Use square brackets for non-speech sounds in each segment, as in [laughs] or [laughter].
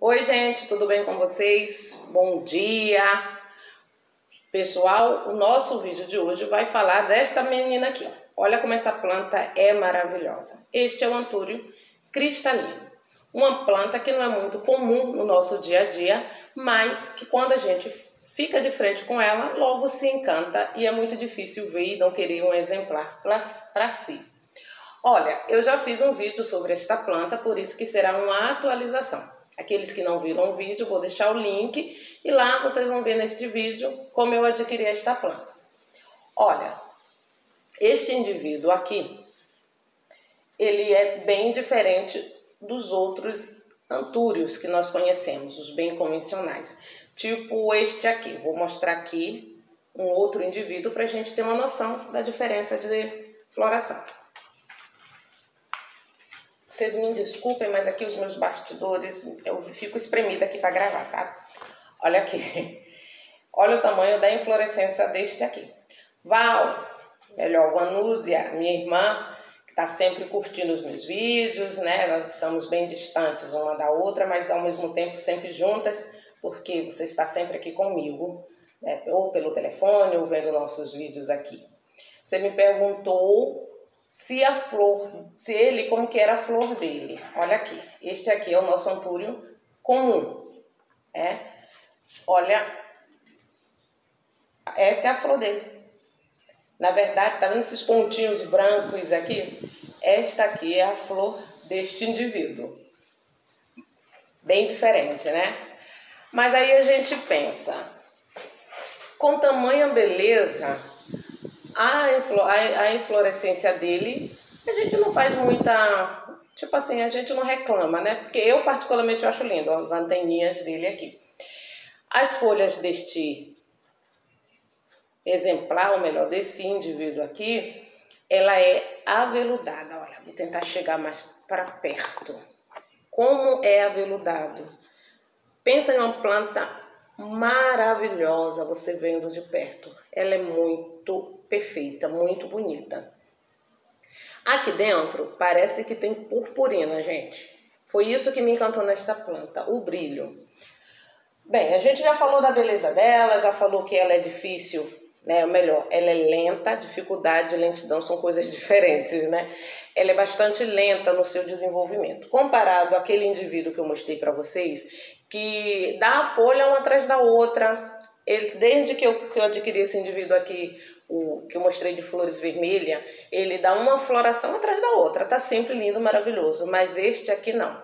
Oi, gente, tudo bem com vocês? Bom dia! Pessoal, o nosso vídeo de hoje vai falar desta menina aqui. Olha como essa planta é maravilhosa. Este é o antúrio cristalino. Uma planta que não é muito comum no nosso dia a dia, mas que quando a gente fica de frente com ela, logo se encanta e é muito difícil ver e não querer um exemplar para si. Olha, eu já fiz um vídeo sobre esta planta, por isso que será uma atualização. Aqueles que não viram o vídeo, vou deixar o link e lá vocês vão ver neste vídeo como eu adquiri esta planta. Olha, este indivíduo aqui, ele é bem diferente dos outros antúrios que nós conhecemos, os bem convencionais. Tipo este aqui, vou mostrar aqui um outro indivíduo para a gente ter uma noção da diferença de floração. Vocês me desculpem, mas aqui os meus bastidores, eu fico espremida aqui para gravar, sabe? Olha aqui. [laughs] Olha o tamanho da inflorescência deste aqui. Val, melhor, Vanúzia, minha irmã, que está sempre curtindo os meus vídeos, né? Nós estamos bem distantes uma da outra, mas ao mesmo tempo sempre juntas, porque você está sempre aqui comigo, né? ou pelo telefone, ou vendo nossos vídeos aqui. Você me perguntou se a flor, se ele, como que era a flor dele. Olha aqui, este aqui é o nosso antúrio comum, é? Olha, esta é a flor dele. Na verdade, tá vendo esses pontinhos brancos aqui? Esta aqui é a flor deste indivíduo. Bem diferente, né? Mas aí a gente pensa, com tamanha beleza, a, inflo, a, a inflorescência dele, a gente não faz muita. Tipo assim, a gente não reclama, né? Porque eu, particularmente, acho lindo as anteninhas dele aqui. As folhas deste exemplar, ou melhor, desse indivíduo aqui, ela é aveludada. Olha, vou tentar chegar mais para perto. Como é aveludado? Pensa em uma planta maravilhosa, você vendo de perto. Ela é muito perfeita, muito bonita. Aqui dentro parece que tem purpurina, gente. Foi isso que me encantou nesta planta, o brilho. Bem, a gente já falou da beleza dela, já falou que ela é difícil, né? Ou melhor, ela é lenta, dificuldade e lentidão são coisas [laughs] diferentes, né? Ela é bastante lenta no seu desenvolvimento. Comparado àquele indivíduo que eu mostrei para vocês, que dá a folha uma atrás da outra, ele, desde que eu, que eu adquiri esse indivíduo aqui, o que eu mostrei de flores vermelhas, ele dá uma floração atrás da outra. Tá sempre lindo, maravilhoso. Mas este aqui não.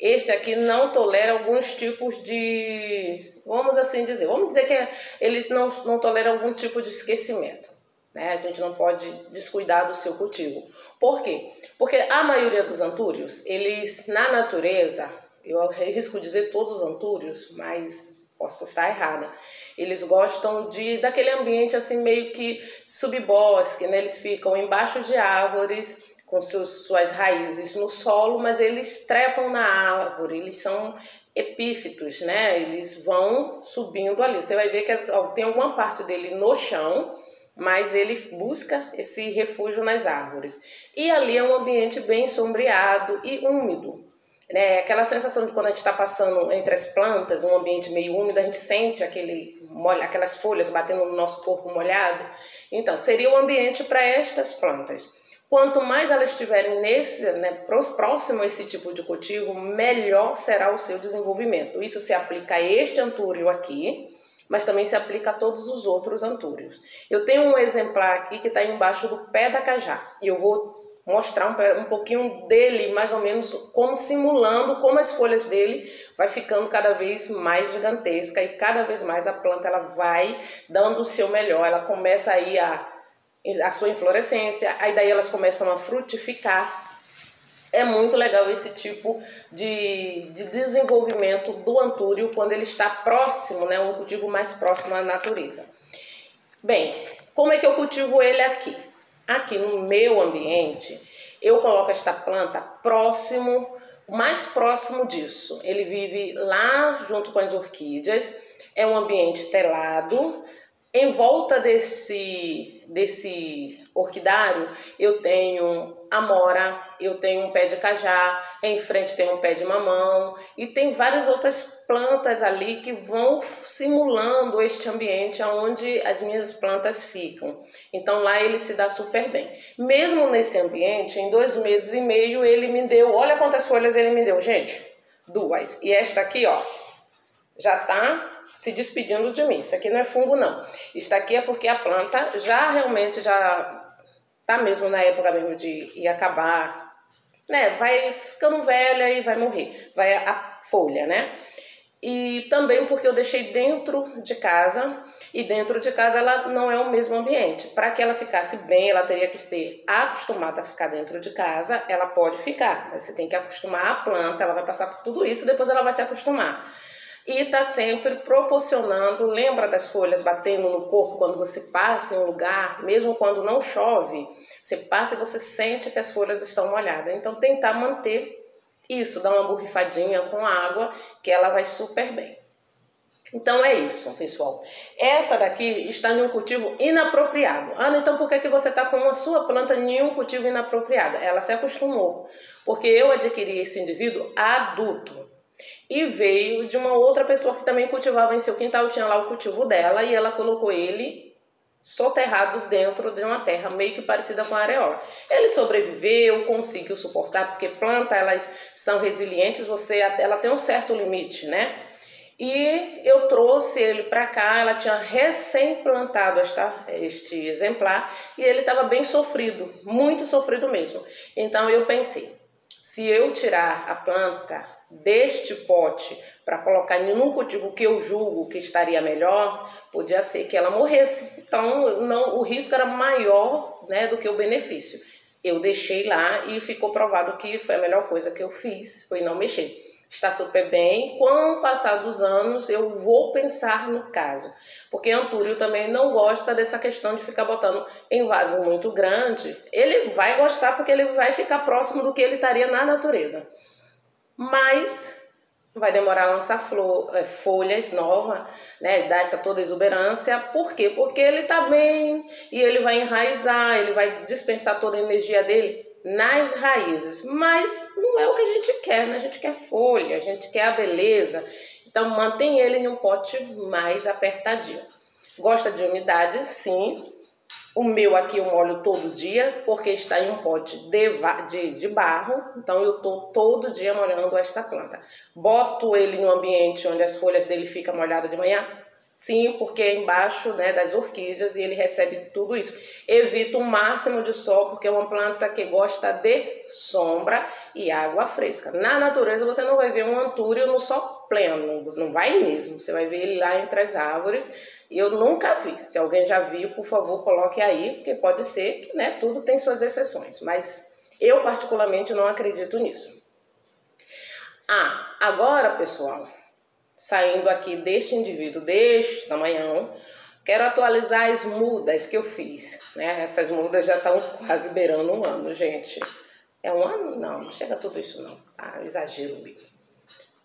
Este aqui não tolera alguns tipos de. Vamos assim dizer. Vamos dizer que eles não, não toleram algum tipo de esquecimento. Né? A gente não pode descuidar do seu cultivo. Por quê? Porque a maioria dos antúrios, eles na natureza, eu arrisco dizer todos os antúrios, mas posso estar errada. Eles gostam de daquele ambiente assim meio que subbosque, né? Eles ficam embaixo de árvores com seus, suas raízes no solo, mas eles trepam na árvore, eles são epífitos, né? Eles vão subindo ali. Você vai ver que tem alguma parte dele no chão, mas ele busca esse refúgio nas árvores. E ali é um ambiente bem sombreado e úmido né? Aquela sensação de quando a gente está passando entre as plantas, um ambiente meio úmido, a gente sente aquele, aquelas folhas batendo no nosso corpo molhado. Então, seria o um ambiente para estas plantas. Quanto mais elas estiverem nesse, né, próximo a esse tipo de cultivo, melhor será o seu desenvolvimento. Isso se aplica a este antúrio aqui, mas também se aplica a todos os outros antúrios. Eu tenho um exemplar aqui que está embaixo do pé da cajá, e eu vou mostrar um, um pouquinho dele, mais ou menos como simulando como as folhas dele vai ficando cada vez mais gigantesca e cada vez mais a planta ela vai dando o seu melhor, ela começa aí a a sua inflorescência, aí daí elas começam a frutificar. É muito legal esse tipo de, de desenvolvimento do antúrio quando ele está próximo, né, um cultivo mais próximo à natureza. Bem, como é que eu cultivo ele aqui? Aqui no meu ambiente, eu coloco esta planta próximo, mais próximo disso. Ele vive lá junto com as orquídeas. É um ambiente telado. Em volta desse, desse orquidário, eu tenho amora, eu tenho um pé de cajá, em frente tem um pé de mamão e tem várias outras plantas ali que vão simulando este ambiente onde as minhas plantas ficam. Então lá ele se dá super bem. Mesmo nesse ambiente, em dois meses e meio ele me deu, olha quantas folhas ele me deu, gente, duas. E esta aqui, ó, já tá se despedindo de mim. Isso aqui não é fungo não. Isso aqui é porque a planta já realmente já tá mesmo na época mesmo de ir acabar, né? Vai ficando velha e vai morrer, vai a folha, né? E também porque eu deixei dentro de casa e dentro de casa ela não é o mesmo ambiente. Para que ela ficasse bem, ela teria que ser acostumada a ficar dentro de casa. Ela pode ficar, mas você tem que acostumar a planta, ela vai passar por tudo isso depois ela vai se acostumar e está sempre proporcionando. Lembra das folhas batendo no corpo quando você passa em um lugar, mesmo quando não chove, você passa e você sente que as folhas estão molhadas. Então, tentar manter isso, dar uma borrifadinha com água, que ela vai super bem. Então é isso, pessoal. Essa daqui está em um cultivo inapropriado. Ana, então por que, que você está com a sua planta em um cultivo inapropriado? Ela se acostumou, porque eu adquiri esse indivíduo adulto e veio de uma outra pessoa que também cultivava em seu quintal, tinha lá o cultivo dela e ela colocou ele soterrado dentro de uma terra meio que parecida com a areola. Ele sobreviveu, conseguiu suportar, porque planta elas são resilientes, você ela tem um certo limite, né? E eu trouxe ele para cá, ela tinha recém-plantado este exemplar e ele estava bem sofrido, muito sofrido mesmo. Então eu pensei, se eu tirar a planta deste pote para colocar em um cultivo que eu julgo que estaria melhor, podia ser que ela morresse. Então, não, o risco era maior né, do que o benefício. Eu deixei lá e ficou provado que foi a melhor coisa que eu fiz, foi não mexer. Está super bem. Com o passar dos anos, eu vou pensar no caso. Porque Antúrio também não gosta dessa questão de ficar botando em vaso muito grande. Ele vai gostar porque ele vai ficar próximo do que ele estaria na natureza mas vai demorar a lançar flor, é, folhas novas, né, dar essa toda exuberância. Por quê? Porque ele está bem e ele vai enraizar, ele vai dispensar toda a energia dele nas raízes. Mas não é o que a gente quer, né? A gente quer folha, a gente quer a beleza. Então mantém ele em um pote mais apertadinho. Gosta de umidade? Sim. O meu aqui eu molho todo dia, porque está em um pote de, de, de barro, então eu estou todo dia molhando esta planta. Boto ele no ambiente onde as folhas dele ficam molhadas de manhã? Sim, porque é embaixo né, das orquídeas e ele recebe tudo isso. Evito o máximo de sol, porque é uma planta que gosta de sombra e água fresca. Na natureza você não vai ver um antúrio no sol pleno, não vai mesmo. Você vai ver ele lá entre as árvores eu nunca vi. Se alguém já viu, por favor, coloque aí, porque pode ser que né, tudo tem suas exceções. Mas eu, particularmente, não acredito nisso. Ah, agora, pessoal, saindo aqui deste indivíduo, deste tamanhão, quero atualizar as mudas que eu fiz. Né? Essas mudas já estão quase beirando um ano, gente. É um ano? Não, não chega tudo isso não. Ah, exagero mesmo.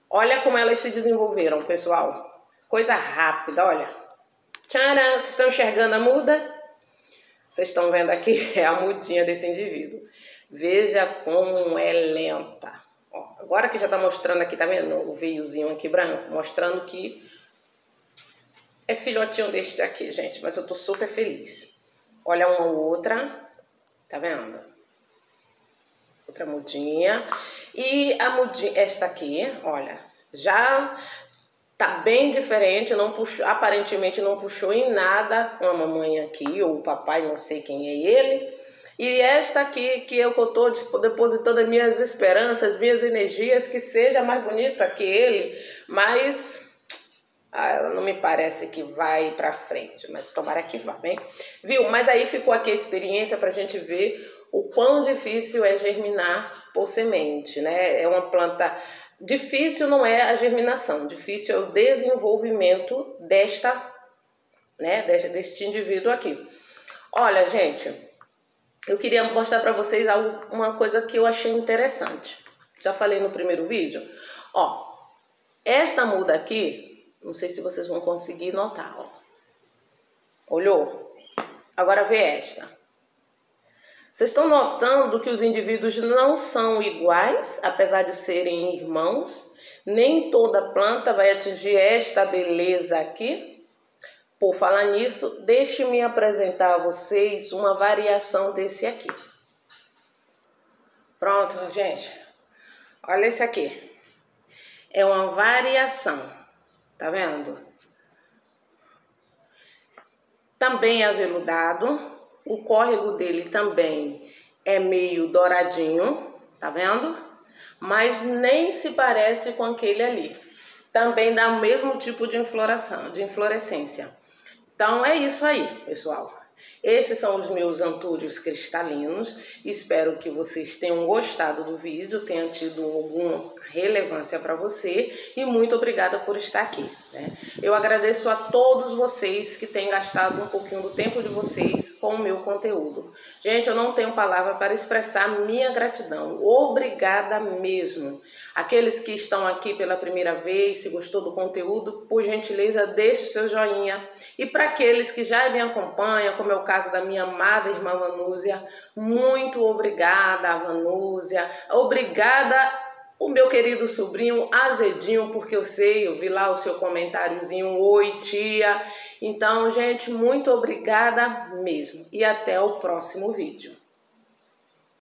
Olha como elas se desenvolveram, pessoal. Coisa rápida, olha. Tcharam, vocês estão enxergando a muda? Vocês estão vendo aqui? [laughs] É a mudinha desse indivíduo. Veja como é lenta. Ó, agora que já está mostrando aqui, tá vendo? O veiozinho aqui branco, mostrando que é filhotinho deste aqui, gente. Mas eu tô super feliz. Olha uma outra. Tá vendo? Outra mudinha. E a mudinha, esta aqui, olha, já Tá bem diferente, não puxou, aparentemente não puxou em nada com a mamãe aqui, ou o papai, não sei quem é ele. E esta aqui, que eu estou depositando as minhas esperanças, minhas energias, que seja mais bonita que ele, mas ah, ela não me parece que vai para frente, mas tomara que vá, bem? Viu? Mas aí ficou aqui a experiência para a gente ver o quão difícil é germinar por semente, né? É uma planta Difícil não é a germinação, difícil é o desenvolvimento desta, né, deste, deste indivíduo aqui. Olha, gente, eu queria mostrar para vocês algo, uma coisa que eu achei interessante. Já falei no primeiro vídeo. Ó, esta muda aqui, não sei se vocês vão conseguir notar, ó. Olhou? Agora vê esta. Vocês estão notando que os indivíduos não são iguais, apesar de serem irmãos? Nem toda planta vai atingir esta beleza aqui. Por falar nisso, deixe-me apresentar a vocês uma variação desse aqui. Pronto, gente. Olha esse aqui. É uma variação. Tá vendo? Também é aveludado. O córrego dele também é meio douradinho. Tá vendo? Mas nem se parece com aquele ali. Também dá o mesmo tipo de de inflorescência. Então é isso aí, pessoal. Esses são os meus antúrios cristalinos. Espero que vocês tenham gostado do vídeo, tenha tido alguma relevância para você e muito obrigada por estar aqui. Né? Eu agradeço a todos vocês que têm gastado um pouquinho do tempo de vocês com o meu conteúdo. Gente, eu não tenho palavra para expressar minha gratidão. Obrigada mesmo. Aqueles que estão aqui pela primeira vez, se gostou do conteúdo, por gentileza, deixe o seu joinha. E para aqueles que já me acompanham, como é o caso da minha amada irmã Vanúzia, muito obrigada, Vanúzia. Obrigada o meu querido sobrinho Azedinho, porque eu sei, eu vi lá o seu comentáriozinho, oi tia. Então, gente, muito obrigada mesmo e até o próximo vídeo.